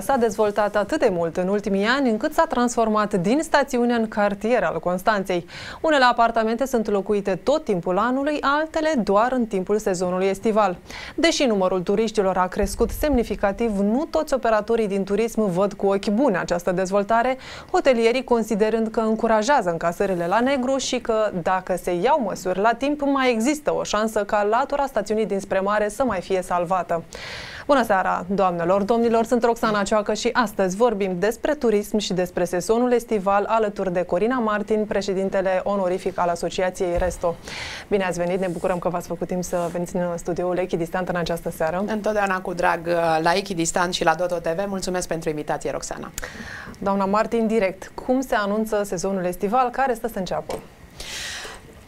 Constanța s-a dezvoltat atât de mult în ultimii ani încât s-a transformat din stațiune în cartier al Constanței. Unele apartamente sunt locuite tot timpul anului, altele doar în timpul sezonului estival. Deși numărul turiștilor a crescut semnificativ, nu toți operatorii din turism văd cu ochi buni această dezvoltare, hotelierii considerând că încurajează încasările la negru și că dacă se iau măsuri la timp, mai există o șansă ca latura stațiunii dinspre mare să mai fie salvată. Bună seara, doamnelor, domnilor, sunt Roxana Cioacă și astăzi vorbim despre turism și despre sezonul estival alături de Corina Martin, președintele onorific al Asociației Resto. Bine ați venit, ne bucurăm că v-ați făcut timp să veniți în studioul Echidistant în această seară. Întotdeauna cu drag uh, la Echidistant și la Doto TV. Mulțumesc pentru invitație, Roxana. Doamna Martin, direct, cum se anunță sezonul estival? Care stă să înceapă?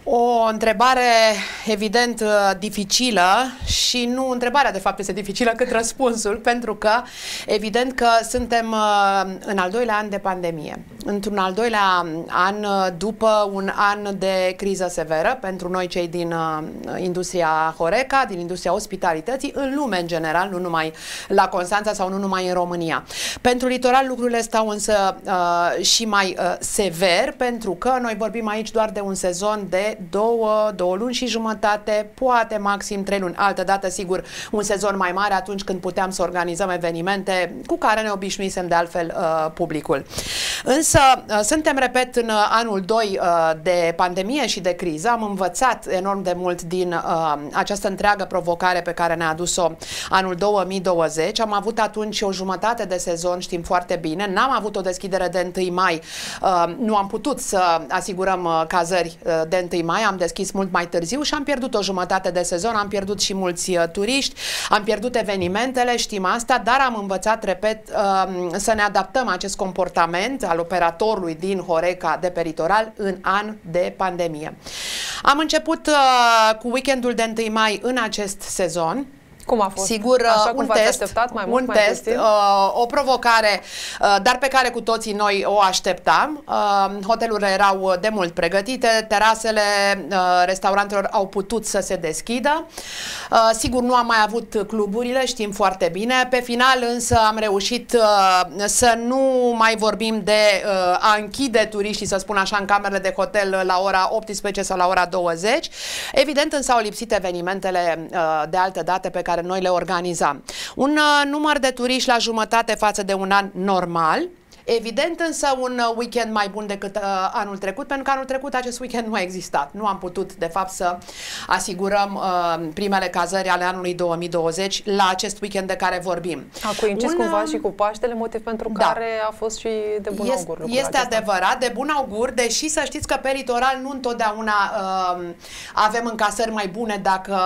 O întrebare evident uh, dificilă și nu întrebarea de fapt este dificilă cât răspunsul, pentru că evident că suntem uh, în al doilea an de pandemie. Într-un al doilea an uh, după un an de criză severă pentru noi cei din industria Horeca, din industria ospitalității, în lume în general, nu numai la Constanța sau nu numai în România. Pentru litoral lucrurile stau însă și mai sever, pentru că noi vorbim aici doar de un sezon de două, două luni și jumătate, poate maxim trei luni. Altă dată, sigur, un sezon mai mare atunci când puteam să organizăm evenimente cu care ne obișnuisem de altfel uh, publicul. Însă, uh, suntem, repet, în uh, anul 2 uh, de pandemie și de criză. Am învățat enorm de mult din uh, această întreagă provocare pe care ne-a adus-o anul 2020. Am avut atunci o jumătate de sezon, știm foarte bine. N-am avut o deschidere de 1 mai. Uh, nu am putut să asigurăm uh, cazări uh, de 1 mai, am deschis mult mai târziu și am pierdut o jumătate de sezon, am pierdut și mulți uh, turiști, am pierdut evenimentele, știm asta, dar am învățat, repet, uh, să ne adaptăm acest comportament al operatorului din Horeca de peritoral în an de pandemie. Am început uh, cu weekendul de 1 mai în acest sezon, cum a fost? Sigur, Așa uh, un test, așteptat, mai mult, un mai test, uh, o provocare, uh, dar pe care cu toții noi o așteptam. Uh, hotelurile erau de mult pregătite, terasele uh, restaurantelor au putut să se deschidă. Uh, sigur, nu am mai avut cluburile, știm foarte bine. Pe final, însă, am reușit uh, să nu mai vorbim de uh, a închide turiștii, să spun așa, în camerele de hotel la ora 18 sau la ora 20. Evident, însă au lipsit evenimentele uh, de altă dată pe care care noi le organizam. Un uh, număr de turiști la jumătate față de un an normal, Evident însă un uh, weekend mai bun decât uh, anul trecut, pentru că anul trecut acest weekend nu a existat. Nu am putut, de fapt, să asigurăm uh, primele cazări ale anului 2020 la acest weekend de care vorbim. A coincis un, cumva uh, și cu Paștele, motiv pentru da. care a fost și de bun este, augur. Este acesta. adevărat, de bun augur, deși să știți că pe litoral nu întotdeauna uh, avem încasări mai bune dacă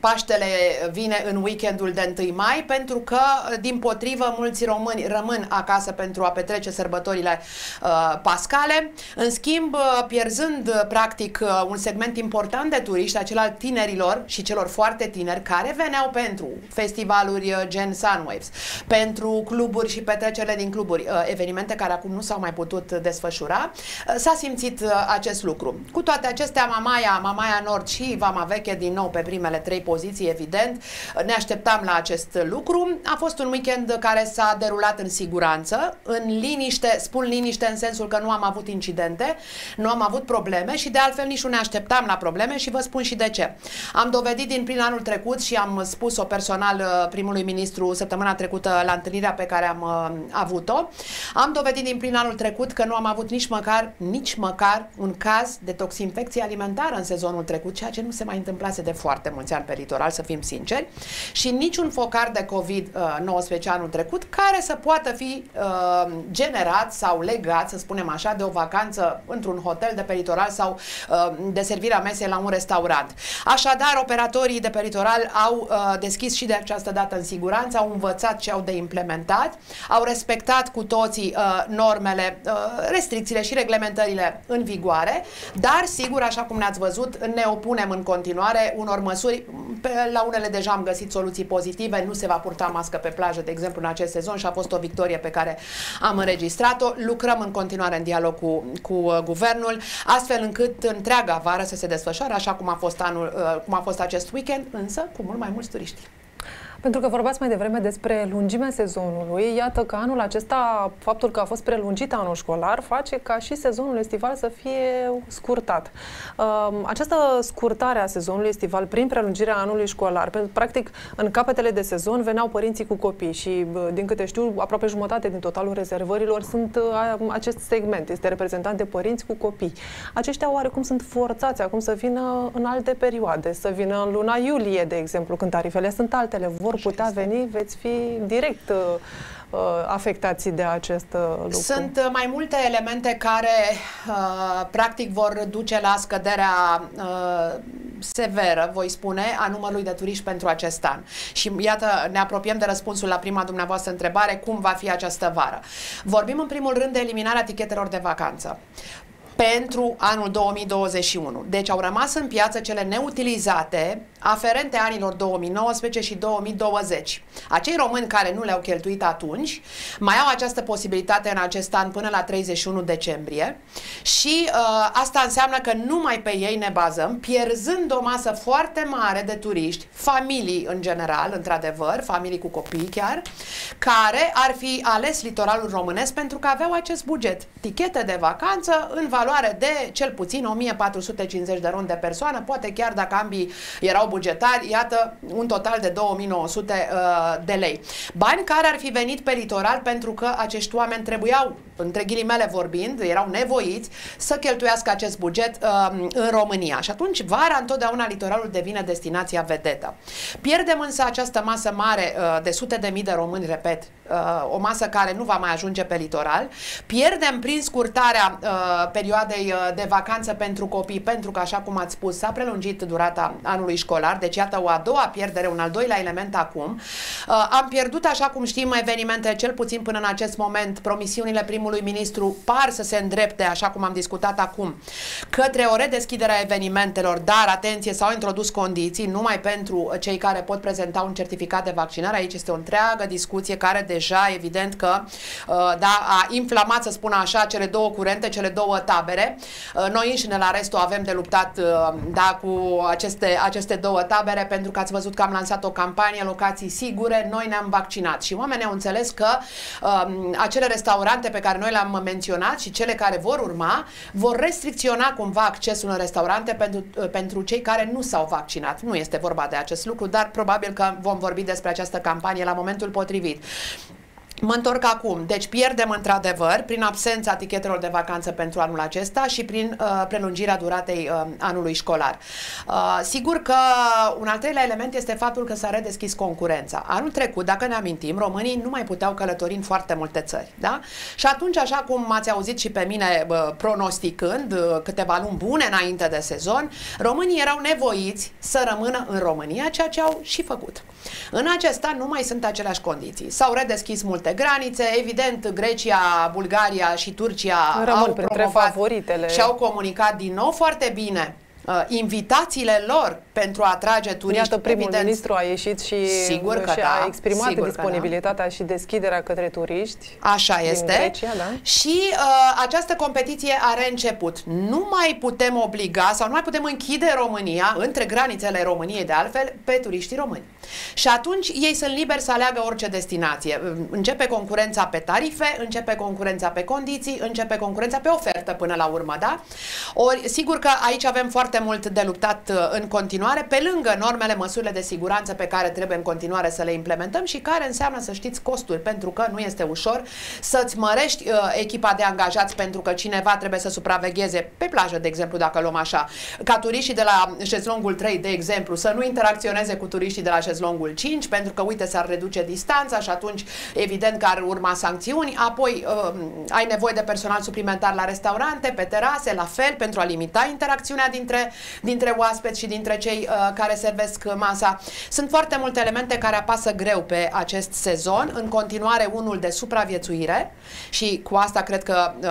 Paștele vine în weekendul de 1 mai, pentru că, din potrivă, mulți români rămân acasă pentru a petrece petrece sărbătorile uh, pascale. În schimb, uh, pierzând uh, practic uh, un segment important de turiști, acela al tinerilor și celor foarte tineri care veneau pentru festivaluri uh, gen Sunwaves, pentru cluburi și petrecerile din cluburi, uh, evenimente care acum nu s-au mai putut desfășura, uh, s-a simțit uh, acest lucru. Cu toate acestea, Mamaia, Mamaia Nord și Vama Veche din nou pe primele trei poziții, evident, uh, ne așteptam la acest lucru. A fost un weekend care s-a derulat în siguranță, în liniște, spun liniște în sensul că nu am avut incidente, nu am avut probleme și de altfel nici nu ne așteptam la probleme și vă spun și de ce. Am dovedit din plin anul trecut și am spus-o personal uh, primului ministru săptămâna trecută la întâlnirea pe care am uh, avut-o, am dovedit din plin anul trecut că nu am avut nici măcar, nici măcar un caz de toxinfecție alimentară în sezonul trecut, ceea ce nu se mai întâmplase de foarte mulți ani pe litoral, să fim sinceri, și niciun focar de COVID-19 anul trecut care să poată fi uh, generat sau legat, să spunem așa, de o vacanță într-un hotel de peritoral sau uh, de servirea mesei la un restaurant. Așadar, operatorii de peritoral au uh, deschis și de această dată în siguranță, au învățat ce au de implementat, au respectat cu toții uh, normele, uh, restricțiile și reglementările în vigoare, dar, sigur, așa cum ne-ați văzut, ne opunem în continuare unor măsuri. Pe, la unele deja am găsit soluții pozitive, nu se va purta mască pe plajă, de exemplu, în acest sezon și a fost o victorie pe care am înregistrat-o, lucrăm în continuare în dialog cu, cu uh, guvernul, astfel încât întreaga vară să se desfășoare așa cum a fost, anul, uh, cum a fost acest weekend, însă cu mult mai mulți turiști. Pentru că vorbați mai devreme despre lungimea sezonului, iată că anul acesta, faptul că a fost prelungit anul școlar, face ca și sezonul estival să fie scurtat. Această scurtare a sezonului estival prin prelungirea anului școlar, pentru practic în capetele de sezon veneau părinții cu copii și, din câte știu, aproape jumătate din totalul rezervărilor sunt acest segment, este reprezentant de părinți cu copii. Aceștia oarecum sunt forțați acum să vină în alte perioade, să vină în luna iulie, de exemplu, când tarifele sunt altele, vor putea veni, veți fi direct uh, uh, afectați de acest uh, lucru? Sunt mai multe elemente care uh, practic vor duce la scăderea uh, severă, voi spune, a numărului de turiști pentru acest an. Și iată, ne apropiem de răspunsul la prima dumneavoastră întrebare, cum va fi această vară. Vorbim în primul rând de eliminarea tichetelor de vacanță pentru anul 2021. Deci au rămas în piață cele neutilizate aferente anilor 2019 și 2020. Acei români care nu le-au cheltuit atunci mai au această posibilitate în acest an până la 31 decembrie și uh, asta înseamnă că numai pe ei ne bazăm, pierzând o masă foarte mare de turiști, familii în general, într-adevăr, familii cu copii chiar, care ar fi ales litoralul românesc pentru că aveau acest buget. Tichete de vacanță în valoare de cel puțin 1450 de ron de persoană, poate chiar dacă ambii erau bugetari, iată, un total de 2900 uh, de lei. Bani care ar fi venit pe litoral pentru că acești oameni trebuiau, între ghilimele vorbind, erau nevoiți să cheltuiască acest buget uh, în România. Și atunci, vara, întotdeauna litoralul devine destinația vedetă. Pierdem însă această masă mare uh, de sute de mii de români, repet, uh, o masă care nu va mai ajunge pe litoral. Pierdem prin scurtarea uh, perioadei uh, de vacanță pentru copii, pentru că, așa cum ați spus, s-a prelungit durata anului școlar, deci iată o a doua pierdere, un al doilea element acum. Uh, am pierdut, așa cum știm, evenimente, cel puțin până în acest moment, promisiunile primului ministru par să se îndrepte, așa cum am discutat acum, către o redeschidere a evenimentelor, dar, atenție, s-au introdus condiții numai pentru cei care pot prezenta un certificat de vaccinare. Aici este o întreagă discuție care deja, evident că uh, da, a inflamat, să spun așa, cele două curente, cele două tabere. Uh, noi înșine la restul avem de luptat da, cu aceste, aceste două tabere pentru că ați văzut că am lansat o campanie, locații sigure, noi ne-am vaccinat și oamenii au înțeles că um, acele restaurante pe care noi le-am menționat și cele care vor urma vor restricționa cumva accesul în restaurante pentru, uh, pentru cei care nu s-au vaccinat. Nu este vorba de acest lucru, dar probabil că vom vorbi despre această campanie la momentul potrivit. Mă întorc acum. Deci pierdem într-adevăr prin absența tichetelor de vacanță pentru anul acesta și prin uh, prelungirea duratei uh, anului școlar. Uh, sigur că un al treilea element este faptul că s-a redeschis concurența. Anul trecut, dacă ne amintim, românii nu mai puteau călători în foarte multe țări. Da? Și atunci, așa cum m-ați auzit și pe mine uh, pronosticând uh, câteva luni bune înainte de sezon, românii erau nevoiți să rămână în România, ceea ce au și făcut. În acest an nu mai sunt aceleași condiții. S-au redeschis multe granițe, evident Grecia, Bulgaria și Turcia Rămân au printre favoritele. și au comunicat din nou foarte bine uh, invitațiile lor pentru a atrage turiști. Iată, primul evident, ministru a ieșit și, sigur că și da, a exprimat sigur disponibilitatea da. și deschiderea către turiști. Așa este. Grecia, da? Și uh, această competiție a reînceput. Nu mai putem obliga sau nu mai putem închide România, între granițele României de altfel, pe turiștii români. Și atunci ei sunt liberi să aleagă orice destinație. Începe concurența pe tarife, începe concurența pe condiții, începe concurența pe ofertă până la urmă, da? Ori, sigur că aici avem foarte mult de luptat uh, în continuare, pe lângă normele, măsurile de siguranță pe care trebuie în continuare să le implementăm și care înseamnă să știți costuri, pentru că nu este ușor să-ți mărești uh, echipa de angajați pentru că cineva trebuie să supravegheze pe plajă, de exemplu, dacă luăm așa, ca turiștii de la șezlongul 3, de exemplu, să nu interacționeze cu turiștii de la șezlongul 5, pentru că, uite, s-ar reduce distanța și atunci, evident, că ar urma sancțiuni, apoi uh, ai nevoie de personal suplimentar la restaurante, pe terase, la fel, pentru a limita interacțiunea dintre, dintre oaspeți și dintre cei uh, care servesc masa. Sunt foarte multe elemente care apasă greu pe acest sezon. În continuare, unul de supraviețuire și cu asta cred că uh,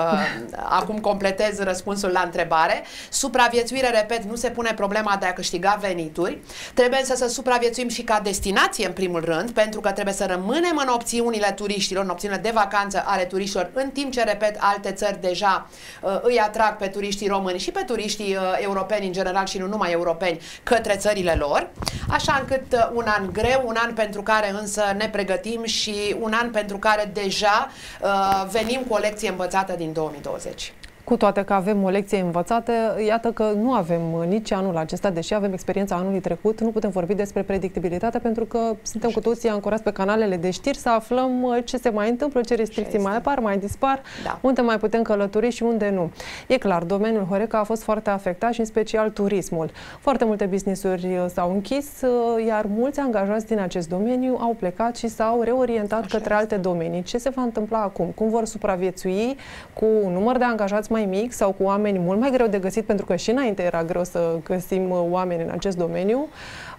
acum completez răspunsul la întrebare. Supraviețuire, repet, nu se pune problema de a câștiga venituri. Trebuie să, să supraviețuim și ca destinație, în primul rând, pentru că trebuie să rămânem în opțiunile turiștilor, în opțiunile de vacanță ale turiștilor, în timp ce, repet, alte țări deja uh, îi atrag pe turiștii români și pe turiștii uh, europeni europeni în general și nu numai europeni către țările lor, așa încât un an greu, un an pentru care însă ne pregătim și un an pentru care deja uh, venim cu o lecție învățată din 2020. Cu toate că avem o lecție învățată, iată că nu avem nici anul acesta, deși avem experiența anului trecut, nu putem vorbi despre predictibilitate pentru că suntem cu toții ancorați pe canalele de știri să aflăm uh, ce se mai întâmplă, ce restricții ce mai apar, mai dispar, da. unde mai putem călători și unde nu. E clar, domeniul Horeca a fost foarte afectat și în special turismul. Foarte multe business-uri uh, s-au închis, uh, iar mulți angajați din acest domeniu au plecat și s-au reorientat Așa către este. alte domenii. Ce se va întâmpla acum? Cum vor supraviețui cu un număr de angajați mai mai mic sau cu oameni mult mai greu de găsit, pentru că și înainte era greu să găsim uh, oameni în acest domeniu,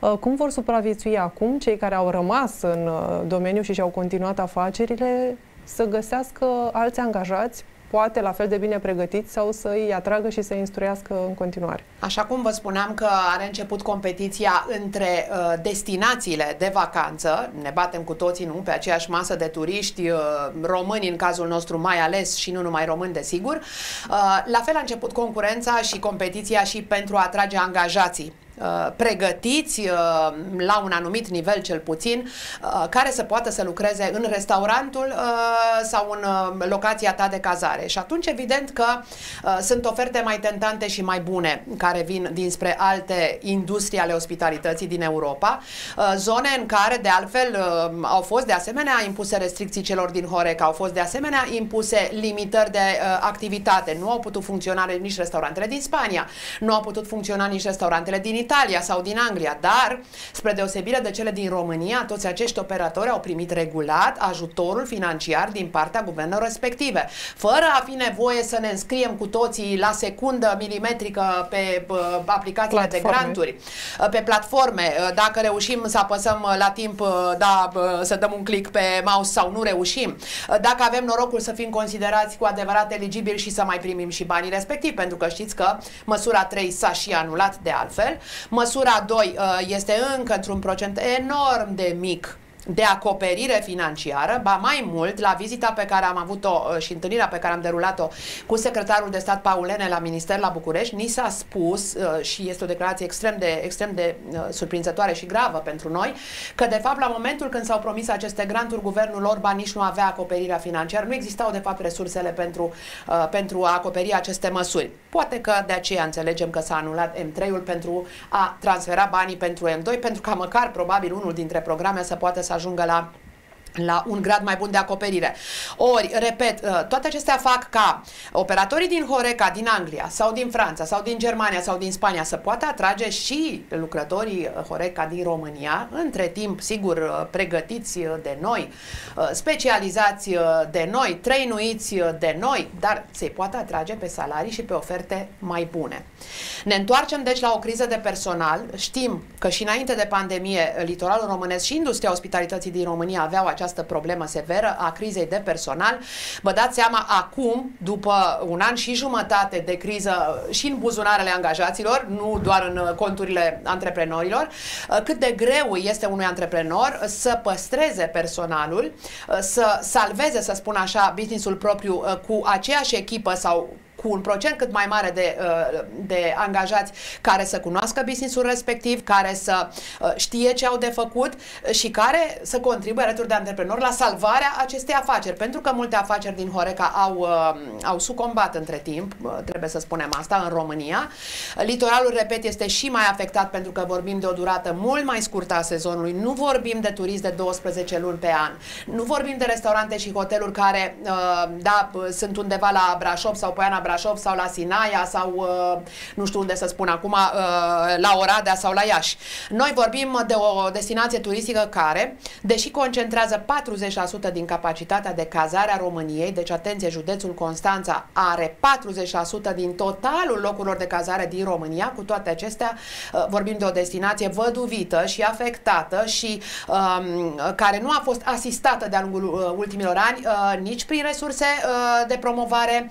uh, cum vor supraviețui acum cei care au rămas în uh, domeniu și și-au continuat afacerile să găsească alți angajați poate la fel de bine pregătiți sau să îi atragă și să îi instruiască în continuare. Așa cum vă spuneam că are început competiția între uh, destinațiile de vacanță, ne batem cu toții nu pe aceeași masă de turiști, uh, români în cazul nostru mai ales și nu numai români desigur, uh, la fel a început concurența și competiția și pentru a atrage angajații Uh, pregătiți uh, la un anumit nivel cel puțin, uh, care să poată să lucreze în restaurantul sau în locația ta de cazare. Și atunci evident că sunt oferte mai tentante și mai bune care vin dinspre alte industrie ale ospitalității din Europa, zone în care de altfel au fost de asemenea impuse restricții celor din Horeca, au fost de asemenea impuse limitări de activitate. Nu au putut funcționa nici restaurantele din Spania, nu au putut funcționa nici restaurantele din Italia, Italia sau din Anglia, dar, spre deosebire de cele din România, toți acești operatori au primit regulat ajutorul financiar din partea guvernelor respective, fără a fi nevoie să ne înscriem cu toții la secundă milimetrică pe aplicațiile platforme. de granturi, pe platforme, dacă reușim să apăsăm la timp, da, să dăm un click pe mouse sau nu reușim, dacă avem norocul să fim considerați cu adevărat eligibili și să mai primim și banii respectivi, pentru că știți că măsura 3 s-a și anulat de altfel, Măsura 2 uh, este încă într-un procent enorm de mic de acoperire financiară, ba mai mult, la vizita pe care am avut-o uh, și întâlnirea pe care am derulat-o cu secretarul de stat Paulene la Minister la București, ni s-a spus, uh, și este o declarație extrem de, extrem de uh, surprinzătoare și gravă pentru noi, că de fapt la momentul când s-au promis aceste granturi, guvernul Orban nici nu avea acoperirea financiară, nu existau de fapt resursele pentru, pentru a acoperi aceste măsuri. Poate că de aceea înțelegem că s-a anulat M3-ul pentru a transfera banii pentru M2, pentru ca măcar probabil unul dintre programe să poată să ajungă la la un grad mai bun de acoperire. Ori, repet, uh, toate acestea fac ca operatorii din Horeca, din Anglia sau din Franța sau din Germania sau din Spania să poată atrage și lucrătorii uh, Horeca din România, între timp, sigur, uh, pregătiți de noi, specializați de noi, trăinuiți de noi, dar se poate atrage pe salarii și pe oferte mai bune. Ne întoarcem deci la o criză de personal. Știm că și înainte de pandemie, litoralul românesc și industria ospitalității din România aveau această problemă severă a crizei de personal. Vă dați seama acum, după un an și jumătate de criză și în buzunarele angajaților, nu doar în conturile antreprenorilor, cât de greu este unui antreprenor să păstreze personalul, să salveze, să spun așa, businessul propriu cu aceeași echipă sau cu un procent cât mai mare de, uh, de angajați care să cunoască businessul respectiv, care să uh, știe ce au de făcut și care să contribuie alături de antreprenori la salvarea acestei afaceri. Pentru că multe afaceri din Horeca au, uh, au sucombat între timp, trebuie să spunem asta, în România. Litoralul, repet, este și mai afectat pentru că vorbim de o durată mult mai scurtă a sezonului. Nu vorbim de turism de 12 luni pe an. Nu vorbim de restaurante și hoteluri care, da, sunt undeva la Brașov sau Poiana Brașov Brașov sau la Sinaia sau uh, nu știu unde să spun acum, uh, la Oradea sau la Iași. Noi vorbim de o destinație turistică care, deși concentrează 40% din capacitatea de cazare a României, deci atenție, județul Constanța are 40% din totalul locurilor de cazare din România, cu toate acestea uh, vorbim de o destinație văduvită și afectată și um, care nu a fost asistată de-a lungul ultimilor ani nici prin resurse de promovare,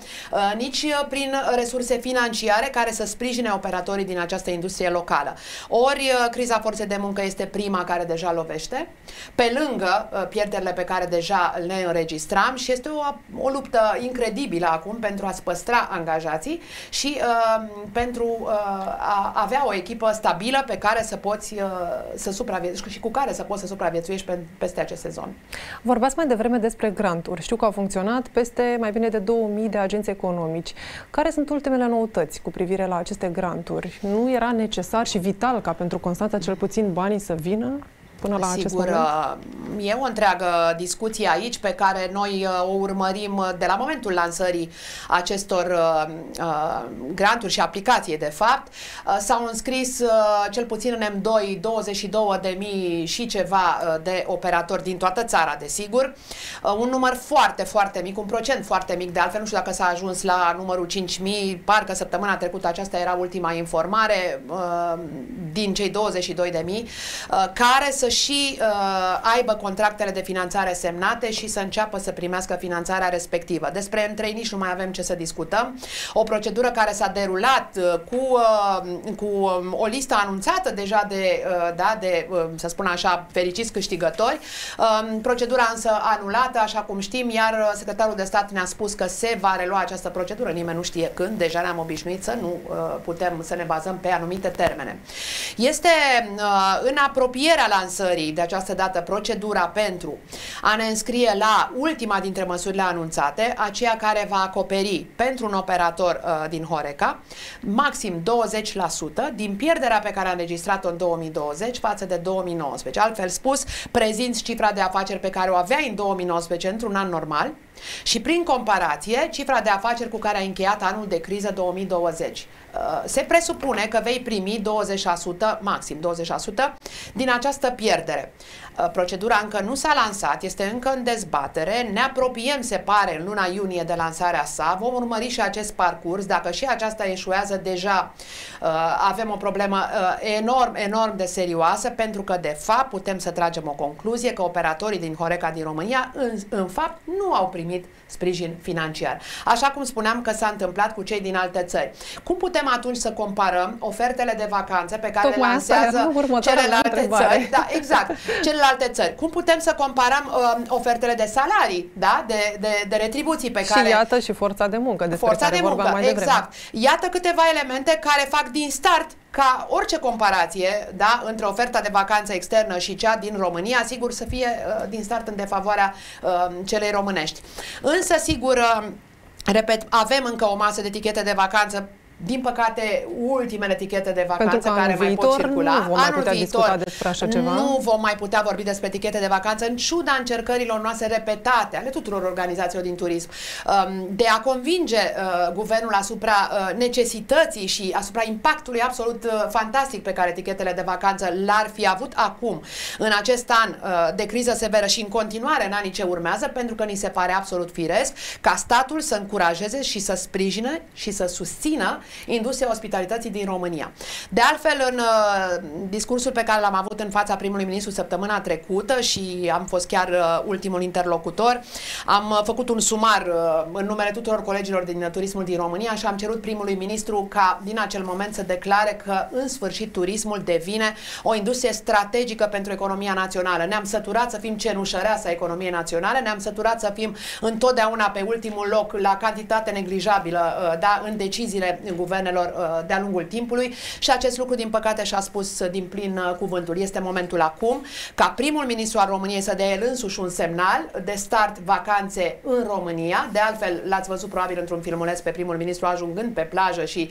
nici uh, prin resurse financiare care să sprijine operatorii din această industrie locală. Ori uh, criza forței de muncă este prima care deja lovește, pe lângă pierderile pe care deja le înregistram și este o, o luptă incredibilă acum pentru a-ți păstra angajații și uh, pentru uh, a avea o echipă stabilă pe care să poți uh, să supraviețuiești și cu care să poți să supraviețuiești pe, peste acest sezon. Vorbați mai devreme despre granturi. Știu că au funcționat peste mai bine de 2000 de agenți economici. Care sunt ultimele noutăți cu privire la aceste granturi? Nu era necesar și vital ca pentru Constanța cel puțin banii să vină? Până la Sigur, acest moment? Uh, e o întreagă discuție aici pe care noi uh, o urmărim de la momentul lansării acestor uh, uh granturi și aplicații, de fapt. Uh, s-au înscris uh, cel puțin în M2 22 de mii și ceva de operatori din toată țara, desigur. Un număr foarte, foarte mic, un procent foarte mic, de altfel nu știu dacă s-a ajuns la numărul 5.000, parcă săptămâna trecută aceasta era ultima informare din cei 22 de mii, care să și uh, aibă contractele de finanțare semnate și să înceapă să primească finanțarea respectivă. Despre între nici nu mai avem ce să discutăm. O procedură care s-a derulat uh, cu, uh, cu um, o listă anunțată deja de, uh, da, de uh, să spun așa, fericiți câștigători. Uh, procedura însă anulată, așa cum știm, iar uh, secretarul de stat ne-a spus că se va relua această procedură. Nimeni nu știe când, deja ne-am obișnuit să nu uh, putem să ne bazăm pe anumite termene. Este uh, în apropierea lansării lansării de această dată procedura pentru a ne înscrie la ultima dintre măsurile anunțate, aceea care va acoperi pentru un operator uh, din Horeca maxim 20% din pierderea pe care a înregistrat-o în 2020 față de 2019. Altfel spus, prezinți cifra de afaceri pe care o aveai în 2019 într-un an normal, și prin comparație, cifra de afaceri cu care a încheiat anul de criză 2020. Uh, se presupune că vei primi 20%, maxim 20% din această pierdere. Uh, procedura încă nu s-a lansat, este încă în dezbatere, ne apropiem, se pare, în luna iunie de lansarea sa, vom urmări și acest parcurs, dacă și aceasta eșuează deja, uh, avem o problemă enorm, enorm de serioasă, pentru că, de fapt, putem să tragem o concluzie că operatorii din Horeca din România, în, în fapt, nu au primit primit sprijin financiar. Așa cum spuneam că s-a întâmplat cu cei din alte țări. Cum putem atunci să comparăm ofertele de vacanțe pe care Tocmai le lansează celelalte țări? Da, exact. Celelalte țări. Cum putem să comparăm uh, ofertele de salarii, da? de, de, de retribuții pe care... Și iată și forța de muncă despre forța care de muncă, mai devreme. exact. Iată câteva elemente care fac din start ca orice comparație da, între oferta de vacanță externă și cea din România, sigur să fie uh, din start în defavoarea uh, celei românești. Însă, sigur, uh, Repet, avem încă o masă de etichete de vacanță din păcate, ultimele etichete de vacanță care mai pot circula. Nu vom mai putea viitor, despre așa ceva. Nu vom mai putea vorbi despre etichete de vacanță, în ciuda încercărilor noastre repetate ale tuturor organizațiilor din turism, um, de a convinge uh, guvernul asupra uh, necesității și asupra impactului absolut uh, fantastic pe care etichetele de vacanță l-ar fi avut acum, în acest an de criză severă și în continuare în anii ce urmează, pentru că ni se pare absolut firesc ca statul să încurajeze și să sprijine și să susțină industria ospitalității din România. De altfel, în uh, discursul pe care l-am avut în fața primului ministru săptămâna trecută și am fost chiar uh, ultimul interlocutor, am uh, făcut un sumar uh, în numele tuturor colegilor din turismul din România și am cerut primului ministru ca din acel moment să declare că în sfârșit turismul devine o industrie strategică pentru economia națională. Ne-am săturat să fim cenușăreasă a economiei naționale, ne-am săturat să fim întotdeauna pe ultimul loc la cantitate neglijabilă uh, da, în deciziile guvernelor uh, de-a lungul timpului și acest lucru, din păcate, și-a spus uh, din plin uh, cuvântul. Este momentul acum ca primul ministru al României să dea el însuși un semnal de start vacanțe în România. De altfel, l-ați văzut probabil într-un filmuleț pe primul ministru ajungând pe plajă și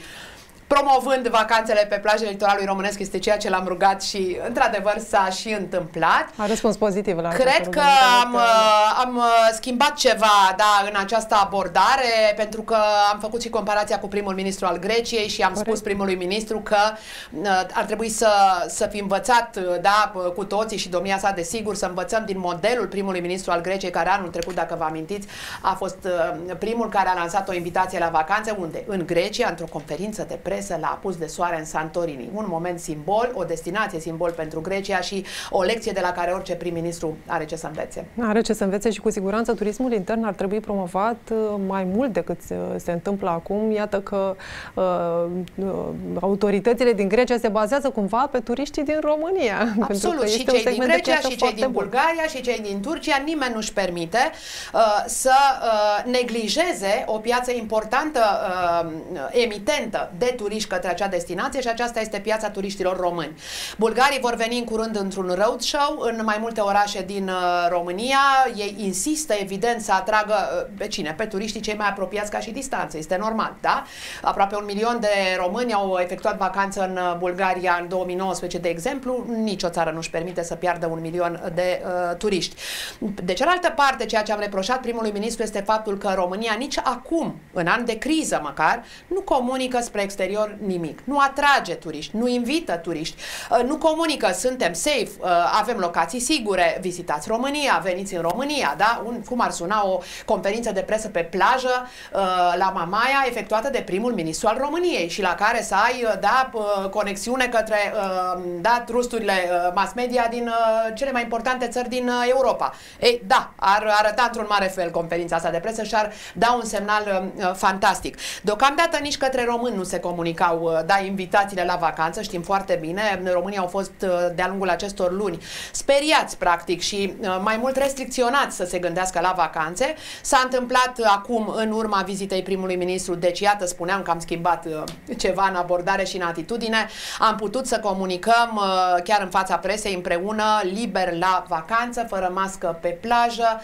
promovând vacanțele pe plajele litoralului românesc, este ceea ce l-am rugat și, într-adevăr, s-a și întâmplat. A răspuns pozitiv la Cred că am, uh, am uh, schimbat ceva da, în această abordare, pentru că am făcut și comparația cu primul ministru al Greciei și am Corect. spus primului ministru că uh, ar trebui să, să fi învățat da, cu toții și domnia sa, desigur, să învățăm din modelul primului ministru al Greciei, care anul trecut, dacă vă amintiți, a fost primul care a lansat o invitație la vacanțe, unde? În Grecia, într-o conferință de presă, iese la apus de soare în Santorini. Un moment simbol, o destinație simbol pentru Grecia și o lecție de la care orice prim-ministru are ce să învețe. Are ce să învețe și cu siguranță turismul intern ar trebui promovat uh, mai mult decât se întâmplă acum. Iată că uh, uh, autoritățile din Grecia se bazează cumva pe turiștii din România. Absolut, și cei din Grecia, și cei din Bulgaria, și cei din Turcia, nimeni nu-și permite uh, să uh, neglijeze o piață importantă, uh, emitentă de turiști către acea destinație și aceasta este piața turiștilor români. Bulgarii vor veni în curând într-un roadshow în mai multe orașe din uh, România. Ei insistă, evident, să atragă uh, pe cine? Pe turiștii cei mai apropiați ca și distanță. Este normal, da? Aproape un milion de români au efectuat vacanță în uh, Bulgaria în 2019, de exemplu. Nici o țară nu-și permite să piardă un milion de uh, turiști. De cealaltă parte, ceea ce am reproșat primului ministru este faptul că România nici acum, în an de criză măcar, nu comunică spre exterior nimic. Nu atrage turiști, nu invită turiști, uh, nu comunică, suntem safe, uh, avem locații sigure, vizitați România, veniți în România, da? Un, cum ar suna o conferință de presă pe plajă uh, la Mamaia efectuată de primul ministru al României și la care să ai, da, conexiune către, da, trusturile mass media din cele mai importante țări din Europa. Ei, da, ar arăta într-un mare fel conferința asta de presă și ar da un semnal fantastic. Deocamdată nici către români nu se comunicau, da, invitațiile la vacanță, știm foarte bine, România au fost de-a lungul acestor luni speriați, practic, și uh, mai mult restricționați să se gândească la vacanțe. S-a întâmplat acum, în urma vizitei primului ministru, deci iată, spuneam că am schimbat uh, ceva în abordare și în atitudine, am putut să comunicăm uh, chiar în fața presei împreună, liber la vacanță, fără mască pe plajă,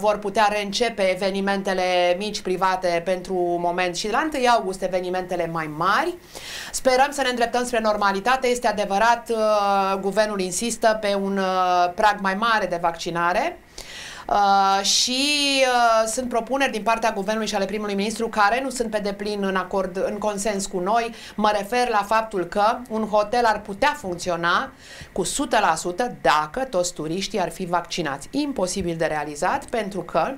vor putea reîncepe evenimentele mici private pentru moment și la 1 august evenimentele mai mari. Sperăm să ne îndreptăm spre normalitate. Este adevărat, guvernul insistă pe un uh, prag mai mare de vaccinare. Uh, și uh, sunt propuneri din partea guvernului și ale primului ministru care nu sunt pe deplin în acord, în consens cu noi. Mă refer la faptul că un hotel ar putea funcționa cu 100% dacă toți turiștii ar fi vaccinați. Imposibil de realizat pentru că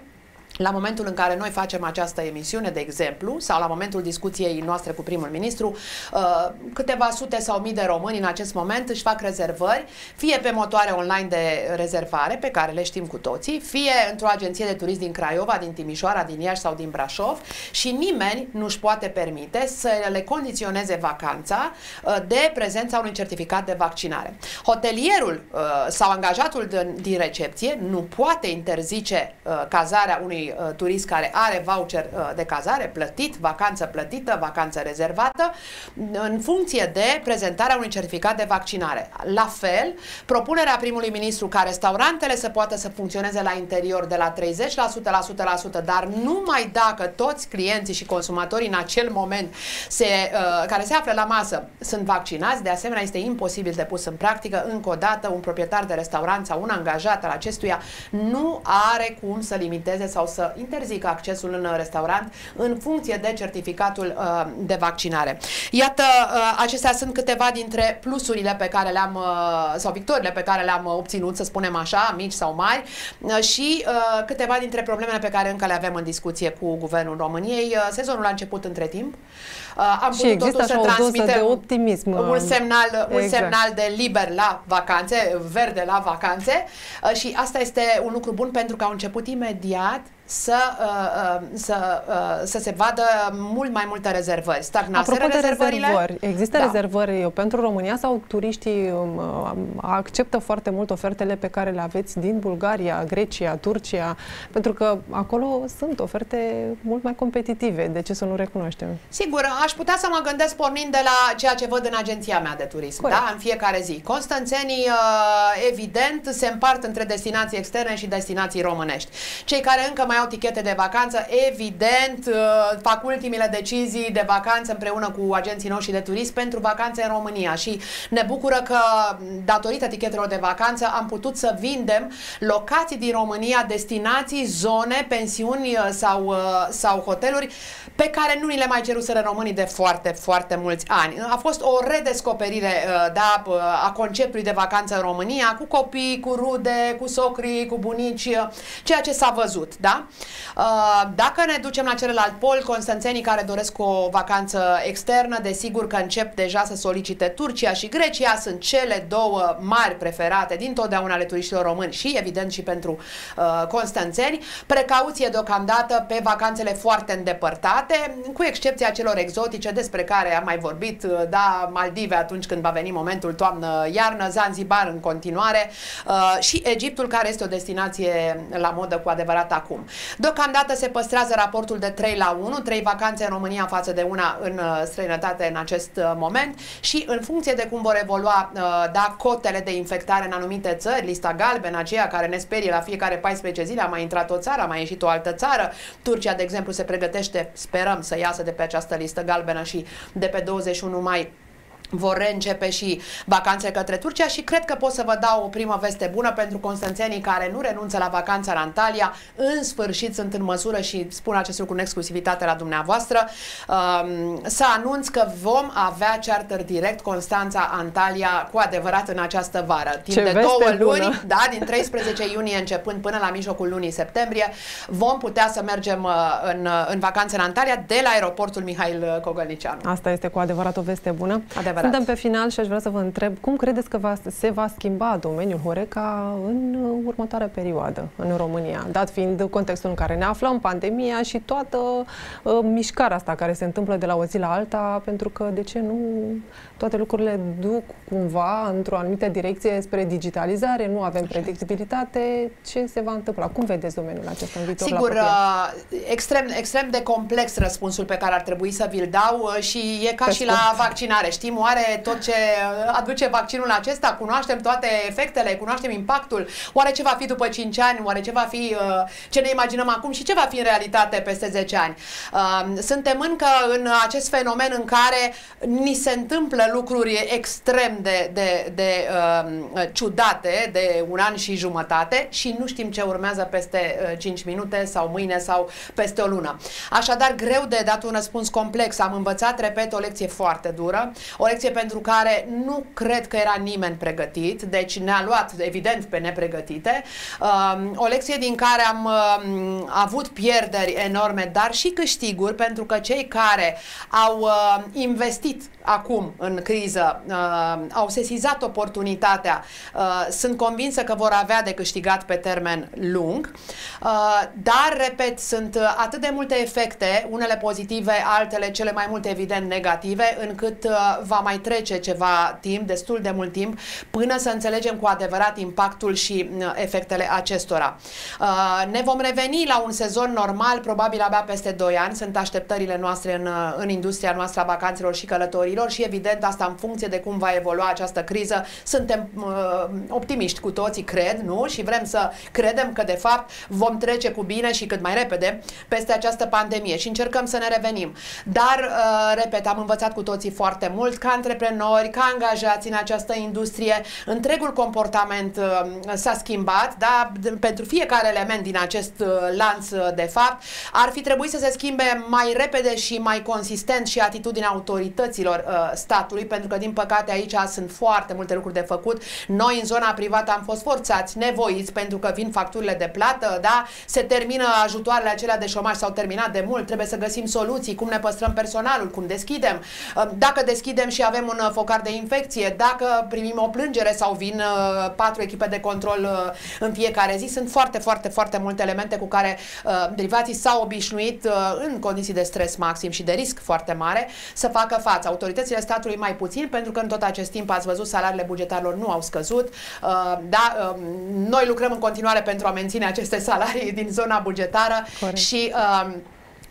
la momentul în care noi facem această emisiune, de exemplu, sau la momentul discuției noastre cu primul ministru, uh, câteva sute sau mii de români în acest moment își fac rezervări, fie pe motoare online de rezervare, pe care le știm cu toții, fie într-o agenție de turism din Craiova, din Timișoara, din Iași sau din Brașov și nimeni nu își poate permite să le condiționeze vacanța uh, de prezența unui certificat de vaccinare. Hotelierul uh, sau angajatul din recepție nu poate interzice cazarea unui uh, turist care are voucher uh, de cazare plătit, vacanță plătită, vacanță rezervată, în funcție de prezentarea unui certificat de vaccinare. La fel, propunerea primului ministru ca restaurantele să poată să funcționeze la interior de la 30% la 100%, dar numai dacă toți clienții și consumatorii în acel moment se, uh, care se află la masă sunt vaccinați, de asemenea este imposibil de pus în practică. Încă o dată, un proprietar de restaurant sau un angajat al acestuia nu are cum să limiteze sau să să interzică accesul în restaurant în funcție de certificatul uh, de vaccinare. Iată, uh, acestea sunt câteva dintre plusurile pe care le-am, uh, sau victoriile pe care le-am obținut, să spunem așa, mici sau mari, uh, și uh, câteva dintre problemele pe care încă le avem în discuție cu Guvernul României. Uh, sezonul a început între timp. Uh, am și putut totuși să transmitem de optimism. Un semnal, exact. un semnal de liber la vacanțe, verde la vacanțe uh, și asta este un lucru bun pentru că au început imediat să, uh, uh, să, uh, să se vadă mult mai multe rezervări. Stagnaseră Apropo de rezervări, există da. rezervări pentru România sau turiștii um, uh, acceptă foarte mult ofertele pe care le aveți din Bulgaria, Grecia, Turcia? Pentru că acolo sunt oferte mult mai competitive. De ce să nu recunoaștem? Sigur, aș putea să mă gândesc pornind de la ceea ce văd în agenția mea de turism, Corect. da? în fiecare zi. Constanțenii, uh, evident, se împart între destinații externe și destinații românești. Cei care încă mai au tichete de vacanță, evident, uh, fac ultimile decizii de vacanță împreună cu agenții noștri de turism pentru vacanțe în România și ne bucură că, datorită tichetelor de vacanță, am putut să vindem locații din România, destinații, zone, pensiuni uh, sau, uh, sau hoteluri pe care nu ni le mai ceruseră românii de foarte, foarte mulți ani. A fost o redescoperire da, a conceptului de vacanță în România, cu copii, cu rude, cu socrii, cu bunici, ceea ce s-a văzut, da? Uh, dacă ne ducem la celălalt pol, constanțenii care doresc o vacanță externă, desigur că încep deja să solicite Turcia și Grecia, sunt cele două mari preferate din totdeauna ale turiștilor români și evident și pentru uh, constanțeni. Precauție deocamdată pe vacanțele foarte îndepărtate, cu excepția celor exotice despre care am mai vorbit, uh, da, Maldive atunci când va veni momentul toamnă-iarnă, Zanzibar în continuare uh, și Egiptul care este o destinație la modă cu adevărat acum. Deocamdată se păstrează raportul de 3 la 1, 3 vacanțe în România față de una în uh, străinătate în acest uh, moment și în funcție de cum vor evolua uh, da, cotele de infectare în anumite țări, lista galbenă, aceea care ne sperie la fiecare 14 zile, a mai intrat o țară, a mai ieșit o altă țară. Turcia, de exemplu, se pregătește, sperăm să iasă de pe această listă galbenă și de pe 21 mai vor reîncepe și vacanțe către Turcia și cred că pot să vă dau o primă veste bună pentru constanțenii care nu renunță la vacanța în Antalya. În sfârșit sunt în măsură și spun acest lucru în exclusivitate la dumneavoastră um, să anunț că vom avea charter direct Constanța-Antalya cu adevărat în această vară. Timp Ce de două bună. luni, da, din 13 iunie începând până la mijlocul lunii septembrie, vom putea să mergem uh, în, uh, în vacanțe în Antalya de la aeroportul Mihail Cogălnicianu. Asta este cu adevărat o veste bună. Adevărat adevărat. Suntem pe final și aș vrea să vă întreb cum credeți că va, se va schimba domeniul Horeca în următoarea perioadă în România, dat fiind contextul în care ne aflăm, pandemia și toată uh, mișcarea asta care se întâmplă de la o zi la alta, pentru că, de ce nu, toate lucrurile duc cumva într-o anumită direcție spre digitalizare, nu avem predictibilitate, ce se va întâmpla? Cum vedeți domeniul acesta în viitor? Sigur, uh, extrem, extrem de complex răspunsul pe care ar trebui să vi-l dau uh, și e ca pe și scurt. la vaccinare. Știm oare tot ce aduce vaccinul acesta? Cunoaștem toate efectele? Cunoaștem impactul? Oare ce va fi după 5 ani? Oare ce va fi uh, ce ne imaginăm acum și ce va fi în realitate peste 10 ani? Uh, suntem încă în acest fenomen în care ni se întâmplă lucruri extrem de, de, de uh, ciudate de un an și jumătate și nu știm ce urmează peste 5 minute sau mâine sau peste o lună. Așadar, greu de dat un răspuns complex. Am învățat, repet, o lecție foarte dură, o lecție lecție pentru care nu cred că era nimeni pregătit, deci ne-a luat evident pe nepregătite, um, o lecție din care am um, avut pierderi enorme, dar și câștiguri, pentru că cei care au uh, investit acum în criză, uh, au sesizat oportunitatea, uh, sunt convinsă că vor avea de câștigat pe termen lung, dar, repet, sunt atât de multe efecte, unele pozitive, altele cele mai multe evident negative, încât va mai trece ceva timp, destul de mult timp, până să înțelegem cu adevărat impactul și uh, efectele acestora. Uh, ne vom reveni la un sezon normal, probabil abia peste 2 ani, sunt așteptările noastre în, uh, în industria noastră a vacanțelor și călătorilor și evident asta în funcție de cum va evolua această criză. Suntem uh, optimiști cu toții, cred, nu? Și vrem să credem că de fapt vom trece cu bine și cât mai repede peste această pandemie și încercăm să ne revenim. Dar, uh, repet, am învățat cu toții foarte mult ca antreprenori, ca angajați în această industrie, întregul comportament uh, s-a schimbat, da? pentru fiecare element din acest uh, lanț uh, de fapt, ar fi trebuit să se schimbe mai repede și mai consistent și atitudinea autorităților statului, pentru că din păcate aici sunt foarte multe lucruri de făcut. Noi în zona privată am fost forțați, nevoiți, pentru că vin facturile de plată, da? se termină ajutoarele acelea de șomaj, s-au terminat de mult, trebuie să găsim soluții, cum ne păstrăm personalul, cum deschidem. Dacă deschidem și avem un uh, focar de infecție, dacă primim o plângere sau vin uh, patru echipe de control uh, în fiecare zi, sunt foarte, foarte, foarte multe elemente cu care derivații s-au obișnuit în condiții de stres maxim și de risc foarte mare să facă față. Autoritățile statului mai puțin, pentru că în tot acest timp ați văzut salariile bugetarilor nu au scăzut. Da, noi lucrăm în continuare pentru a menține aceste salarii din zona bugetară Corect. și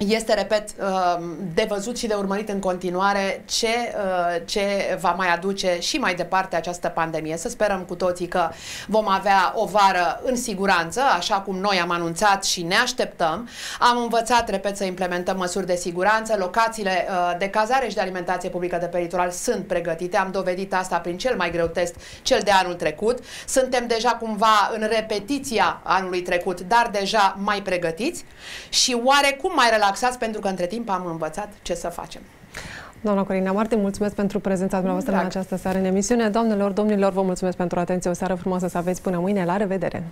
este, repet, um, de văzut și de urmărit în continuare ce, uh, ce va mai aduce și mai departe această pandemie. Să sperăm cu toții că vom avea o vară în siguranță, așa cum noi am anunțat și ne așteptăm. Am învățat, repet, să implementăm măsuri de siguranță. Locațiile uh, de cazare și de alimentație publică de pe litoral sunt pregătite. Am dovedit asta prin cel mai greu test, cel de anul trecut. Suntem deja cumva în repetiția anului trecut, dar deja mai pregătiți și oarecum mai relaxați relaxați pentru că între timp am învățat ce să facem. Doamna Corina Marte, mulțumesc pentru prezența dumneavoastră Drag. în această seară în emisiune. Doamnelor, domnilor, vă mulțumesc pentru atenție. O seară frumoasă să aveți până mâine. La revedere!